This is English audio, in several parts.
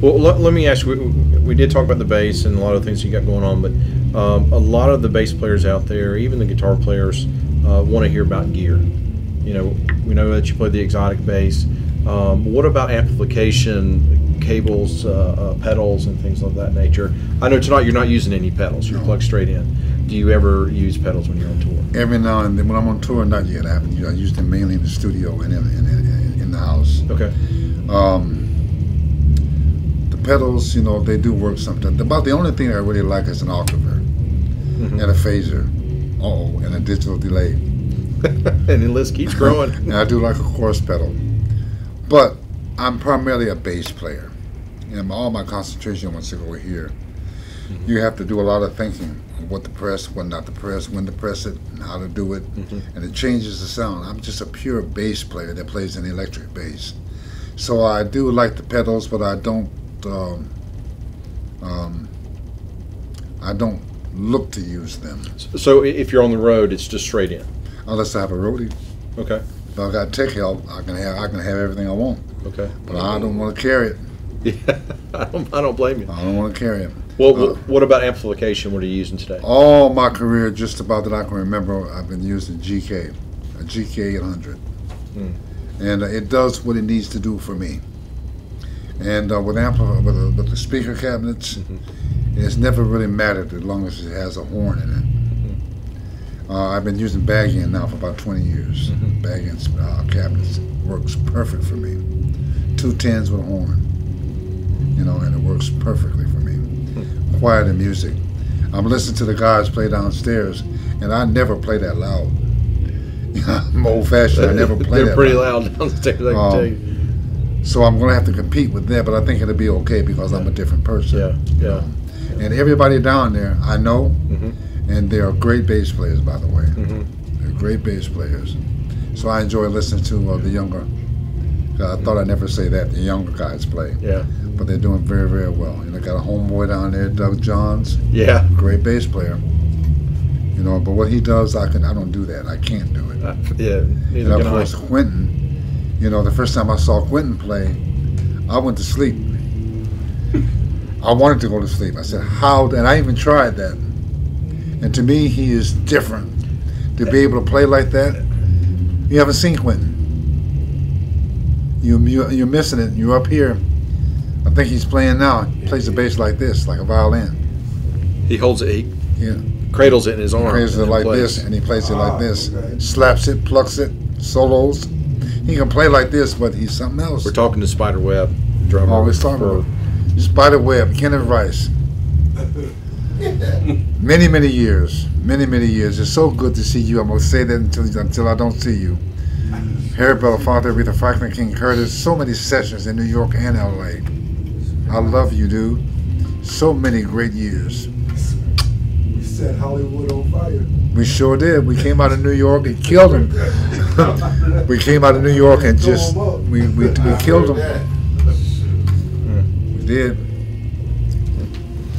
Well, let, let me ask you. We, we did talk about the bass and a lot of things you got going on, but um, a lot of the bass players out there, even the guitar players, uh, want to hear about gear. You know, we know that you play the Xotic bass. Um, what about amplification, cables, uh, uh, pedals, and things of that nature? I know tonight you're not using any pedals. You're No. plugged straight in. Do you ever use pedals when you're on tour? Every now and then, when I'm on tour, not yet. I haven't. I use them mainly in the studio and in, in, in, in the house. Okay. Um, pedals, you know, they do work sometimes. About the only thing I really like is an octaver Mhm. and a phaser. Oh, and a digital delay. and the list keeps growing. and I do like a chorus pedal. But I'm primarily a bass player. And all my concentration wants to go here. You have to do a lot of thinking what to press, what not to press, when to press it, and how to do it. And it changes the sound. I'm just a pure bass player that plays an electric bass. So I do like the pedals, but I don't. Um, um, I don't look to use them So if you're on the road, it's just straight in. unless I have a roadie. Okay. If I got tech help, I can have I can have everything I want. Okay. But I don't want to carry it. Yeah, I don't, I don't blame you. I don't want to carry it. Well, Uh, what about amplification? What are you using today? All my career, just about that I can remember, I've been using GK, a GK 800, Hmm. and uh, it does what it needs to do for me. And uh, with ampli- with, the, with the speaker cabinets, Mhm. it's never really mattered as long as it has a horn in it. Mm-hmm. Uh, I've been using Bag End now for about 20 years. Mhm. Bag End's uh, cabinets works perfect for me. Two tens with a horn, you know, and it works perfectly for me. Hmm. Quiet music. I'm listening to the guys play downstairs, and I never play that loud. I'm old fashioned. I never play They're that pretty loud. loud downstairs. I can Um, tell you. So I'm going to have to compete with that, but I think it'll be okay because I'm a different person. Yeah, you yeah. And everybody down there, I know, Mhm. and they are great bass players, by the way. Mhm. They're great bass players. So I enjoy listening to uh, the younger. I thought I'd never say that the younger guys play, Yeah, but they're doing very, very well. And I got a homeboy down there, Doug Johns, yeah. great bass player. You know, but what he does, I can I don't do that. I can't do it. Uh, yeah, And of can I. course, Quentin. You know, the first time I saw Quentin play, I went to sleep. I wanted to go to sleep. I said, "How?" And I even tried that. And to me, he is different. To be able to play like that, you haven't seen Quentin. You, you you're missing it. You're up here. I think he's playing now. He plays the bass like this, like a violin. He holds it, he Yeah. cradles it in his arm. plays it like plays. this, and he plays it Ah, like this. Slaps it, plucks it, solos. He can play like this, but he's something else. We're talking to Spider Webb, drummer. Oh, we're talking for- about Spider Webb, Kenneth Rice. Many, many years, many, many years. It's so good to see you. I'm gonna say that until until I don't see you. Harry Belafonte, Aretha Franklin, King Curtis. So many sessions in New York and L.A. I love you, dude. So many great years. We set Hollywood on fire. We sure did. We came out of New York and killed him. we came out of New York and just we we, we killed him. We did.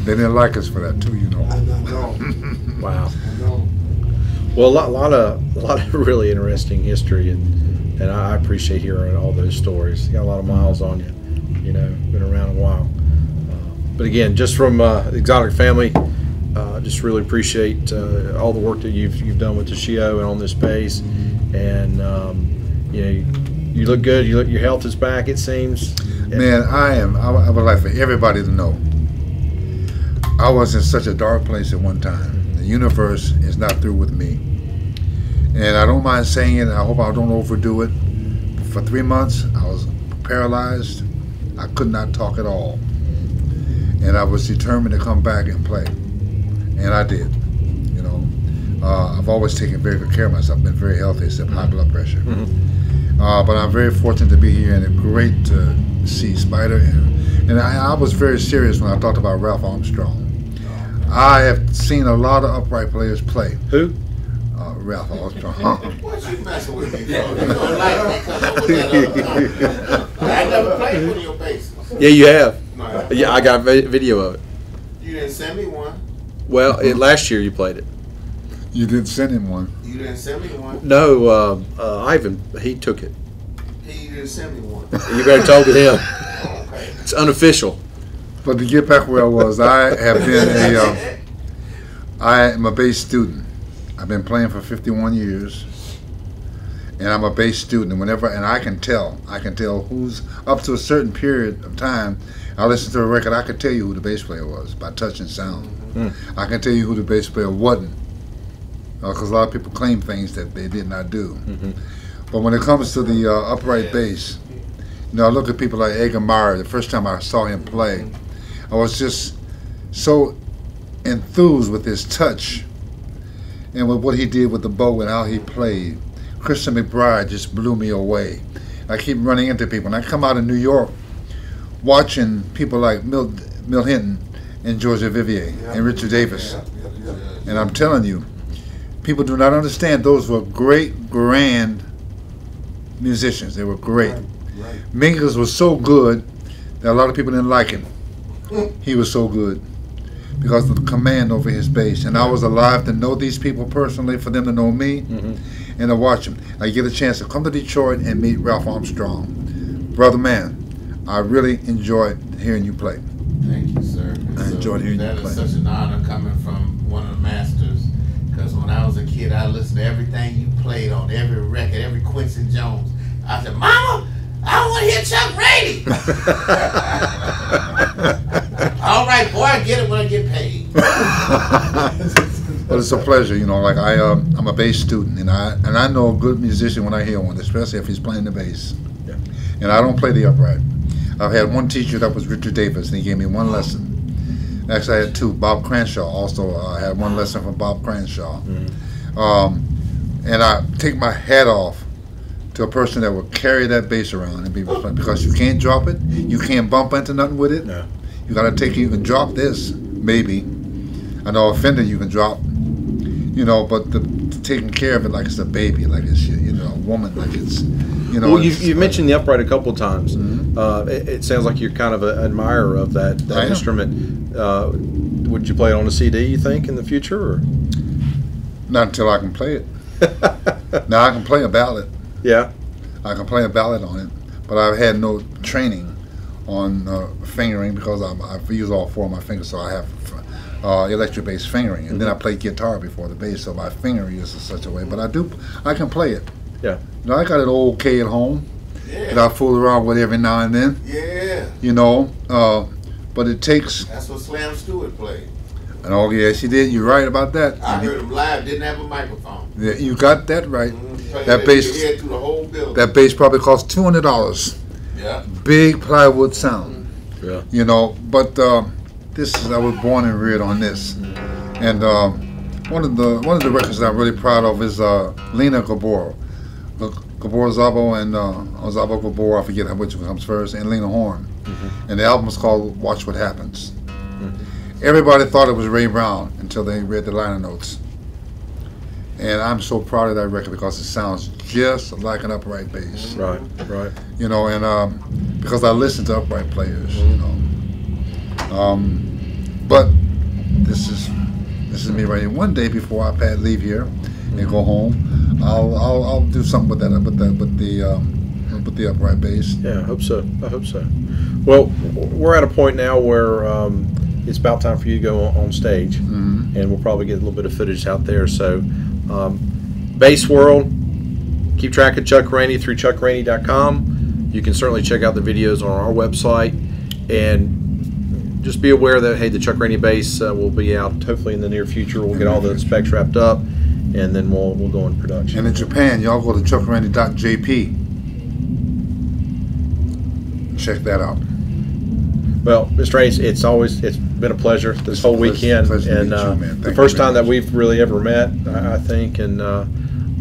They didn't like us for that too, you know. Wow. Well, a lot, lot of, a lot of really interesting history, and and I appreciate hearing all those stories. You got a lot of miles on you, you know, been around a while. Uh, but again, just from uh, Xotic family, uh, just really appreciate uh, all the work that you've you've done with the Shio and on this bass, and um, you know, you, you look good. You look, your health is back. It seems. Man, I am. I, I would like for everybody to know. I was in such a dark place at one time. The universe is not through with me, and I don't mind saying it. I hope I don't overdo it. For three months, I was paralyzed. I could not talk at all, and I was determined to come back and play, and I did. You know, uh, I've always taken very good care of myself. Been very healthy, except high blood pressure. Mhm. Uh, but I'm very fortunate to be here and it's great to see Spider. And, and I, I was very serious when I talked about Ralph Armstrong. I have seen a lot of upright players play. Who? Uh, Ralph Armstrong. What you messing with me for? You don't like I'm that I never played one of your basses. Yeah, you have. No, Yeah, I got vi- video of it. You didn't send me one. Well, it, last year you played it. you didn't send him one. You didn't send me one. No, uh, uh, Ivan, he took it. He didn't send me one. You better talk to him. Okay. It's unofficial. But to get back where I was, I have been a, uh, I am a bass student. I've been playing for 51 years, and I'm a bass student. And whenever, and I can tell, I can tell who's up to a certain period of time. I listen to a record, I can tell you who the bass player was by touch and sound. Mm. I can tell you who the bass player wasn't, because a lot of people claim things that they did not do. Mhm. But when it comes to the uh, upright bass, you know, I look at people like Edgar Meyer. The first time I saw him play, I was just so enthused with his touch and with what he did with the bow and how he played. Christian McBride just blew me away. I keep running into people, and I come out of New York watching people like Milt, Milt Hinton and George Duvivier and Richard Davis. And I'm telling you, people do not understand those were great, grand musicians. They were great. Mingus was so good that a lot of people didn't like him. He was so good because of the command over his bass. And I was alive to know these people personally, for them to know me, Mhm. and to watch them. I get a chance to come to Detroit and meet Ralph Armstrong. Brother man, I really enjoyed hearing you play. Thank you, sir. I enjoyed hearing you play. is such an honor coming from one of the masters. Because when I was a kid, I listened to everything you played on every record, every Quincy Jones. I said, Mama, I want to hear Chuck Rainey. All right, boy, I get it when I get paid. But it's a pleasure, you know. Like I, um, I'm a bass student, and I and I know a good musician when I hear one, especially if he's playing the bass. Yeah. And I don't play the upright. I've had one teacher that was Richard Davis, and he gave me one lesson. Actually, I had two. Bob Cranshaw also uh, had one lesson from Bob Cranshaw. Um, and I take my hat off to a person that will carry that bass around and be because you can't drop it, you can't bump into nothing with it. No. You gotta take you can drop this maybe. I know a Fender you can drop, you know, but the taking care of it like it's a baby, like it's you know a woman, like it's you know. well, you, you mentioned the upright a couple times. Mhm. Uh, it, it sounds like you're kind of an admirer of that, that instrument. Uh, would you play it on a CD? You think in the future? Or? not until I can play it. Now I can play a ballad. yeah. I can play a ballad on it, but I've had no training on uh, fingering because I'm, I've used all four of my fingers, so I have uh, electric bass fingering, and then I play guitar before the bass, so my fingering is in such a way. But I do, I can play it. Yeah. You know, I got an old Kay at home that Yeah, I fool around with every now and then. yeah. You know, uh, but it takes. That's what Slam Stewart played. And oh yeah, she did. You're right about that. I heard him live, didn't have a microphone. Yeah, you got that right. Mhm, played That it, bass- You heard through the whole building. That bass probably cost two hundred dollars. yeah. Big plywood sound. Yeah. you know. But uh, this is I was born and reared on this, and um, one of the one of the records that I'm really proud of is uh, Lena Gabor, uh, Gabor Szabo and uh, Szabo Gabor. I forget which one comes first, and Lena Horne, and the album is called Watch What Happens. Everybody thought it was Ray Brown until they read the liner notes. And I'm so proud of that record because it sounds just like an upright bass Right. Right. you know, and um, because I listen to upright players, you know. Um, but this is this is me right here. One day before I leave here and go home, I'll I'll, I'll do something with that with the with the um, with the upright bass. Yeah, I hope so. I hope so. Well, we're at a point now where um, it's about time for you to go on, on stage, Mhm. and we'll probably get a little bit of footage out there. So, um, Bass World, keep track of Chuck Rainey through chuckrainey.com. You can certainly check out the videos on our website, and just be aware that hey, the Chuck Rainey bass uh, will be out hopefully in the near future. We'll get all the specs wrapped up, and then we'll we'll go in production. And in Japan, y'all go to chuckrainey.jp. Check that out. Well, Mr. Hayes, it's always it's been a pleasure this It's a whole pleasure- weekend, pleasure to and meet you, uh, man. the Thank you first very time that we've really ever met, I, I think, and uh,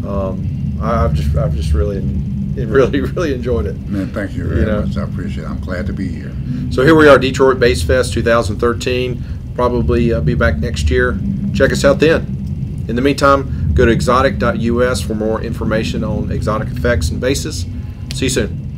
um, I- I've just I've just really really really enjoyed it. Man, thank you very You know. much. I appreciate it. I'm glad to be here. So here we are, Detroit Bass Fest 2013. Probably uh, be back next year. Check us out then. In the meantime, go to xotic.us for more information on exotic effects and basses. See you soon.